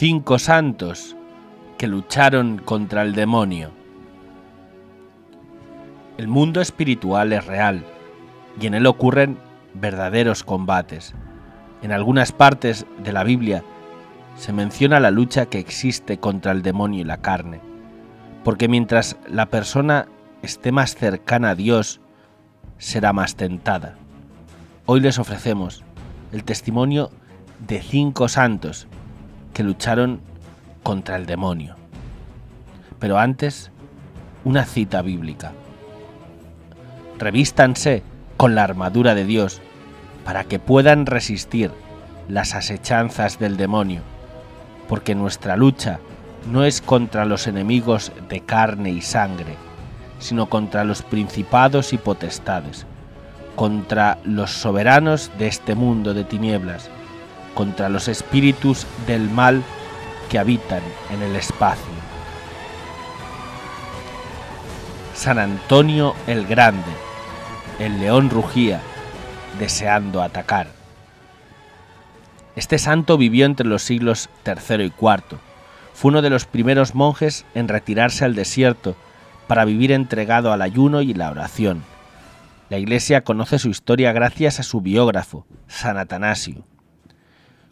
cinco santos que lucharon contra el demonio. El mundo espiritual es real y en él ocurren verdaderos combates. En algunas partes de la Biblia se menciona la lucha que existe contra el demonio y la carne, porque mientras la persona esté más cercana a Dios, será más tentada. Hoy les ofrecemos el testimonio de cinco santos lucharon contra el demonio. Pero antes, una cita bíblica. Revístanse con la armadura de Dios para que puedan resistir las asechanzas del demonio, porque nuestra lucha no es contra los enemigos de carne y sangre, sino contra los principados y potestades, contra los soberanos de este mundo de tinieblas, contra los espíritus del mal que habitan en el espacio. San Antonio el Grande, el león rugía, deseando atacar. Este santo vivió entre los siglos III y IV. Fue uno de los primeros monjes en retirarse al desierto para vivir entregado al ayuno y la oración. La Iglesia conoce su historia gracias a su biógrafo, San Atanasio.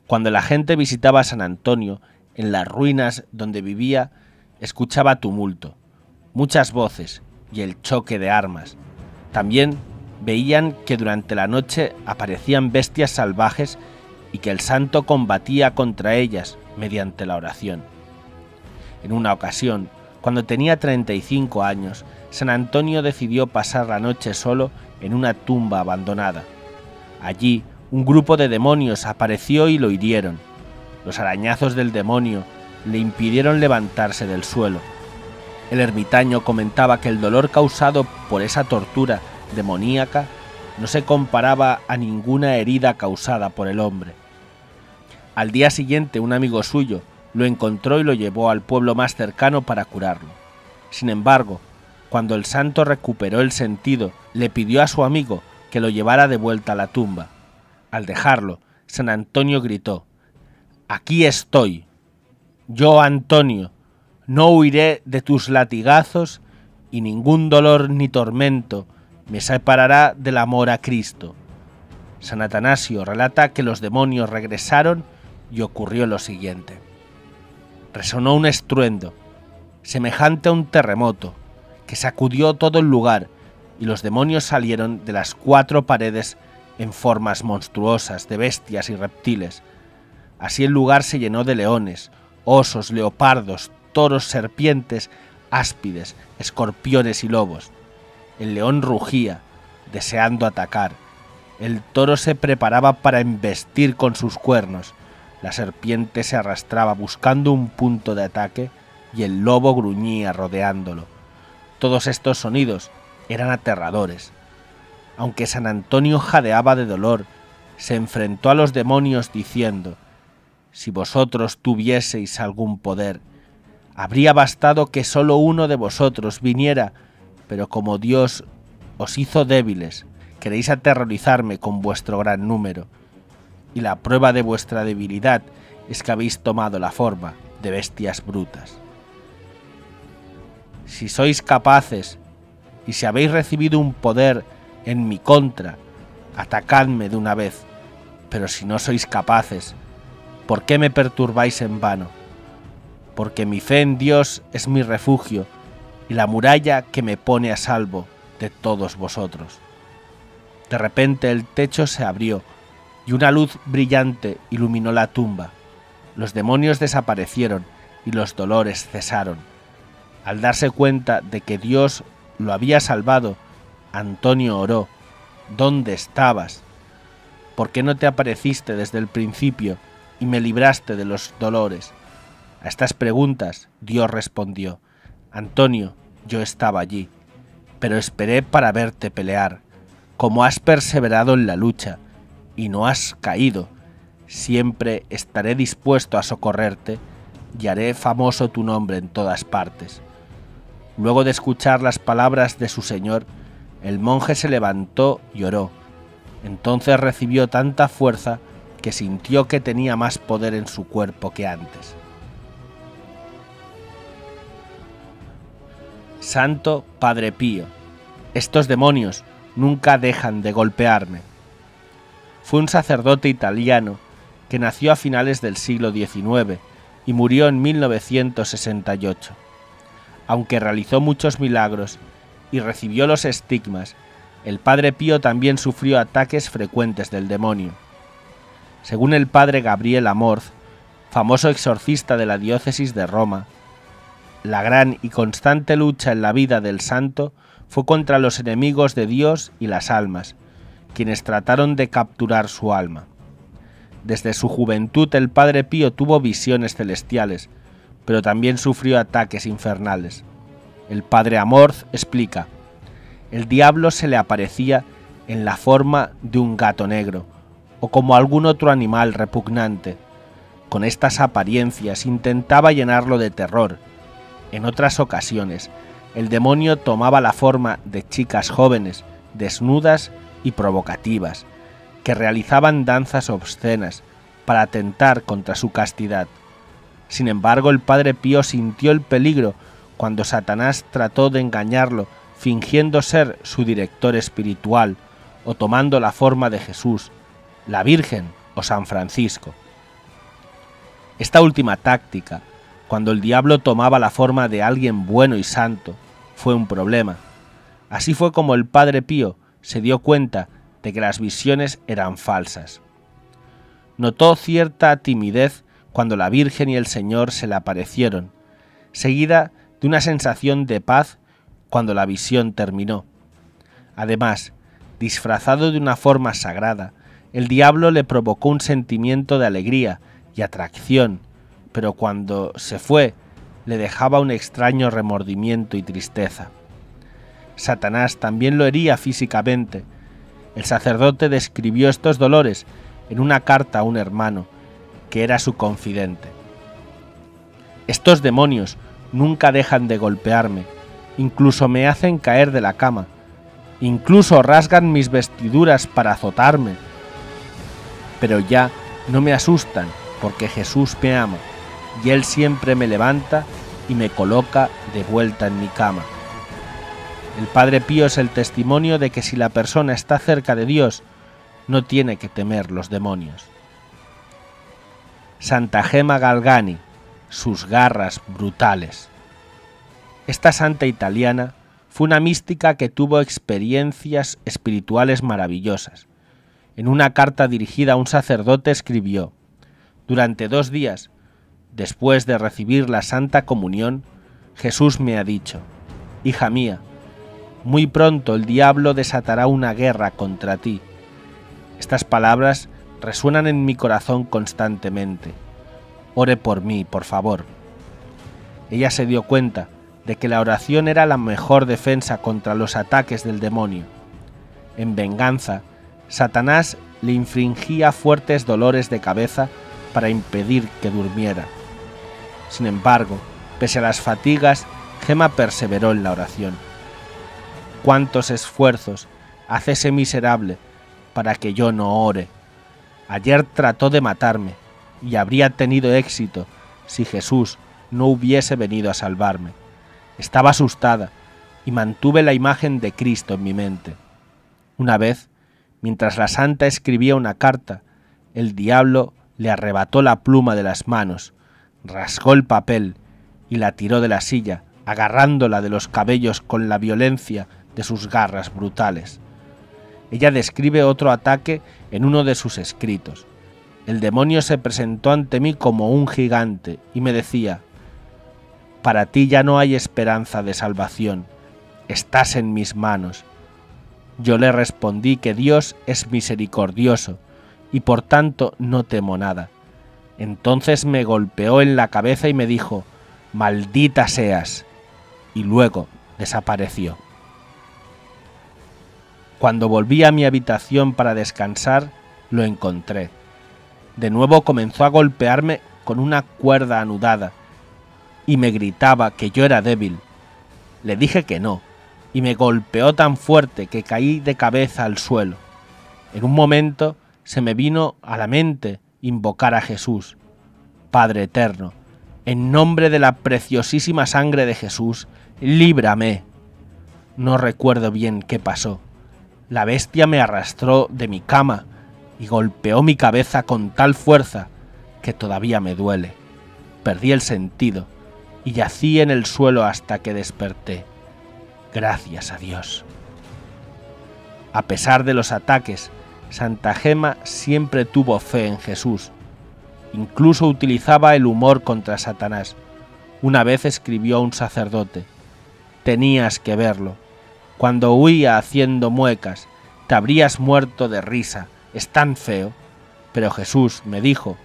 Cuando la gente visitaba San Antonio, en las ruinas donde vivía, escuchaba tumulto, muchas voces y el choque de armas. También veían que durante la noche aparecían bestias salvajes y que el santo combatía contra ellas mediante la oración. En una ocasión, cuando tenía 35 años, San Antonio decidió pasar la noche solo en una tumba abandonada. Allí, un grupo de demonios apareció y lo hirieron. Los arañazos del demonio le impidieron levantarse del suelo. El ermitaño comentaba que el dolor causado por esa tortura demoníaca no se comparaba a ninguna herida causada por el hombre. Al día siguiente un amigo suyo lo encontró y lo llevó al pueblo más cercano para curarlo. Sin embargo, cuando el santo recuperó el sentido, le pidió a su amigo que lo llevara de vuelta a la tumba. Al dejarlo, San Antonio gritó, Aquí estoy. Yo, Antonio, no huiré de tus latigazos y ningún dolor ni tormento me separará del amor a Cristo. San Atanasio relata que los demonios regresaron y ocurrió lo siguiente. Resonó un estruendo, semejante a un terremoto, que sacudió todo el lugar y los demonios salieron de las cuatro paredes en formas monstruosas de bestias y reptiles. Así el lugar se llenó de leones, osos, leopardos, toros, serpientes, áspides, escorpiones y lobos. El león rugía, deseando atacar. El toro se preparaba para embestir con sus cuernos. La serpiente se arrastraba buscando un punto de ataque y el lobo gruñía rodeándolo. Todos estos sonidos eran aterradores. Aunque San Antonio jadeaba de dolor, se enfrentó a los demonios diciendo, Si vosotros tuvieseis algún poder, habría bastado que sólo uno de vosotros viniera pero como Dios os hizo débiles, queréis aterrorizarme con vuestro gran número, y la prueba de vuestra debilidad es que habéis tomado la forma de bestias brutas. Si sois capaces y si habéis recibido un poder en mi contra, atacadme de una vez, pero si no sois capaces, ¿por qué me perturbáis en vano? Porque mi fe en Dios es mi refugio, y la muralla que me pone a salvo de todos vosotros. De repente el techo se abrió y una luz brillante iluminó la tumba. Los demonios desaparecieron y los dolores cesaron. Al darse cuenta de que Dios lo había salvado, Antonio oró, ¿Dónde estabas? ¿Por qué no te apareciste desde el principio y me libraste de los dolores? A estas preguntas Dios respondió, Antonio, yo estaba allí, pero esperé para verte pelear. Como has perseverado en la lucha y no has caído, siempre estaré dispuesto a socorrerte y haré famoso tu nombre en todas partes. Luego de escuchar las palabras de su señor, el monje se levantó y oró. Entonces recibió tanta fuerza que sintió que tenía más poder en su cuerpo que antes. Santo Padre Pío, estos demonios nunca dejan de golpearme. Fue un sacerdote italiano que nació a finales del siglo XIX y murió en 1968. Aunque realizó muchos milagros y recibió los estigmas, el padre Pío también sufrió ataques frecuentes del demonio. Según el padre Gabriel Amorz, famoso exorcista de la diócesis de Roma, la gran y constante lucha en la vida del santo fue contra los enemigos de Dios y las almas, quienes trataron de capturar su alma. Desde su juventud el Padre Pío tuvo visiones celestiales, pero también sufrió ataques infernales. El Padre Amorth explica, el diablo se le aparecía en la forma de un gato negro, o como algún otro animal repugnante. Con estas apariencias intentaba llenarlo de terror. En otras ocasiones, el demonio tomaba la forma de chicas jóvenes, desnudas y provocativas, que realizaban danzas obscenas para atentar contra su castidad. Sin embargo, el padre Pío sintió el peligro cuando Satanás trató de engañarlo fingiendo ser su director espiritual o tomando la forma de Jesús, la Virgen o San Francisco. Esta última táctica, cuando el diablo tomaba la forma de alguien bueno y santo, fue un problema. Así fue como el Padre Pío se dio cuenta de que las visiones eran falsas. Notó cierta timidez cuando la Virgen y el Señor se le aparecieron, seguida de una sensación de paz cuando la visión terminó. Además, disfrazado de una forma sagrada, el diablo le provocó un sentimiento de alegría y atracción, pero cuando se fue le dejaba un extraño remordimiento y tristeza. Satanás también lo hería físicamente. El sacerdote describió estos dolores en una carta a un hermano, que era su confidente. Estos demonios nunca dejan de golpearme, incluso me hacen caer de la cama, incluso rasgan mis vestiduras para azotarme. Pero ya no me asustan porque Jesús me ama y Él siempre me levanta y me coloca de vuelta en mi cama. El Padre Pío es el testimonio de que si la persona está cerca de Dios, no tiene que temer los demonios. Santa Gema Galgani, sus garras brutales. Esta santa italiana fue una mística que tuvo experiencias espirituales maravillosas. En una carta dirigida a un sacerdote escribió, Durante dos días Después de recibir la Santa Comunión, Jesús me ha dicho, Hija mía, muy pronto el diablo desatará una guerra contra ti. Estas palabras resuenan en mi corazón constantemente. Ore por mí, por favor. Ella se dio cuenta de que la oración era la mejor defensa contra los ataques del demonio. En venganza, Satanás le infringía fuertes dolores de cabeza para impedir que durmiera. Sin embargo, pese a las fatigas, Gema perseveró en la oración. ¿Cuántos esfuerzos hace ese miserable para que yo no ore? Ayer trató de matarme y habría tenido éxito si Jesús no hubiese venido a salvarme. Estaba asustada y mantuve la imagen de Cristo en mi mente. Una vez, mientras la santa escribía una carta, el diablo le arrebató la pluma de las manos rasgó el papel y la tiró de la silla, agarrándola de los cabellos con la violencia de sus garras brutales. Ella describe otro ataque en uno de sus escritos. El demonio se presentó ante mí como un gigante y me decía, Para ti ya no hay esperanza de salvación, estás en mis manos. Yo le respondí que Dios es misericordioso y por tanto no temo nada entonces me golpeó en la cabeza y me dijo, maldita seas, y luego desapareció. Cuando volví a mi habitación para descansar, lo encontré. De nuevo comenzó a golpearme con una cuerda anudada y me gritaba que yo era débil. Le dije que no, y me golpeó tan fuerte que caí de cabeza al suelo. En un momento se me vino a la mente invocar a Jesús. Padre eterno, En nombre de la preciosísima sangre de Jesús, líbrame. No recuerdo bien qué pasó. La bestia me arrastró de mi cama y golpeó mi cabeza con tal fuerza que todavía me duele. Perdí el sentido y yací en el suelo hasta que desperté. Gracias a Dios. A pesar de los ataques, Santa Gema siempre tuvo fe en Jesús Incluso utilizaba el humor contra Satanás. Una vez escribió a un sacerdote, tenías que verlo. Cuando huía haciendo muecas, te habrías muerto de risa, es tan feo. Pero Jesús me dijo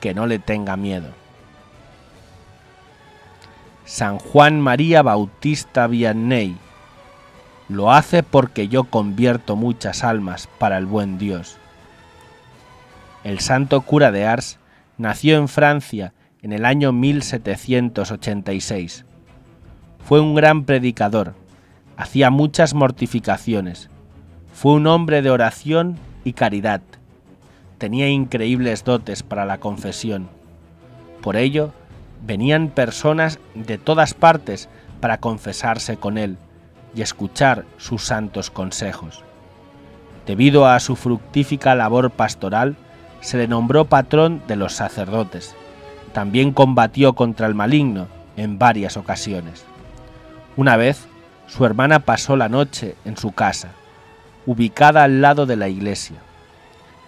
que no le tenga miedo. San Juan María Bautista Vianney lo hace porque yo convierto muchas almas para el buen Dios. El santo cura de Ars Nació en Francia en el año 1786. Fue un gran predicador, hacía muchas mortificaciones, fue un hombre de oración y caridad, tenía increíbles dotes para la confesión. Por ello, venían personas de todas partes para confesarse con él y escuchar sus santos consejos. Debido a su fructífica labor pastoral, se le nombró patrón de los sacerdotes. También combatió contra el maligno en varias ocasiones. Una vez, su hermana pasó la noche en su casa, ubicada al lado de la iglesia.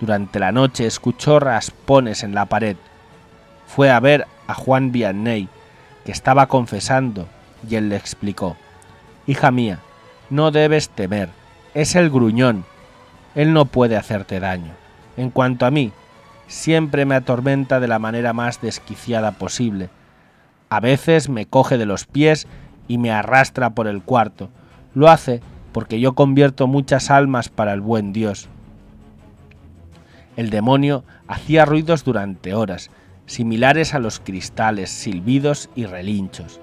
Durante la noche escuchó raspones en la pared. Fue a ver a Juan Vianney, que estaba confesando, y él le explicó, Hija mía, no debes temer, es el gruñón, él no puede hacerte daño. En cuanto a mí, siempre me atormenta de la manera más desquiciada posible. A veces me coge de los pies y me arrastra por el cuarto. Lo hace porque yo convierto muchas almas para el buen Dios. El demonio hacía ruidos durante horas, similares a los cristales, silbidos y relinchos.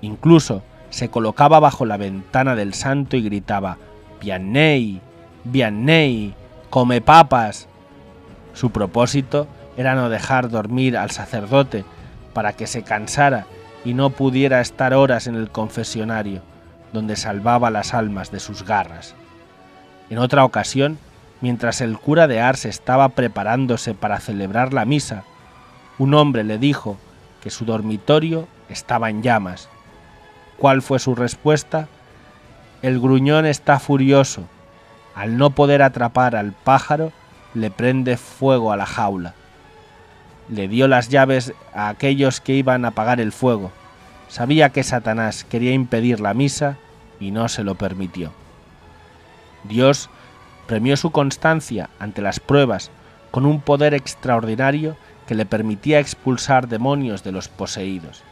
Incluso se colocaba bajo la ventana del santo y gritaba Vianney, Vianney, come papas. Su propósito era no dejar dormir al sacerdote para que se cansara y no pudiera estar horas en el confesionario, donde salvaba las almas de sus garras. En otra ocasión, mientras el cura de Ars estaba preparándose para celebrar la misa, un hombre le dijo que su dormitorio estaba en llamas. ¿Cuál fue su respuesta? El gruñón está furioso. Al no poder atrapar al pájaro, le prende fuego a la jaula. Le dio las llaves a aquellos que iban a apagar el fuego. Sabía que Satanás quería impedir la misa y no se lo permitió. Dios premió su constancia ante las pruebas con un poder extraordinario que le permitía expulsar demonios de los poseídos.